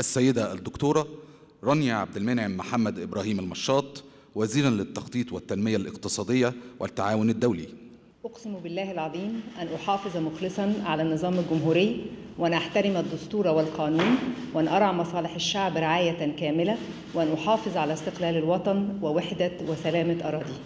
السيدة الدكتورة رانيا عبد المنعم محمد إبراهيم المشاط وزيرا للتخطيط والتنمية الاقتصادية والتعاون الدولي. أقسم بالله العظيم أن أحافظ مخلصا على النظام الجمهوري وأن أحترم الدستور والقانون وأن أرعى مصالح الشعب رعاية كاملة وأن أحافظ على استقلال الوطن ووحدة وسلامة أراضيه.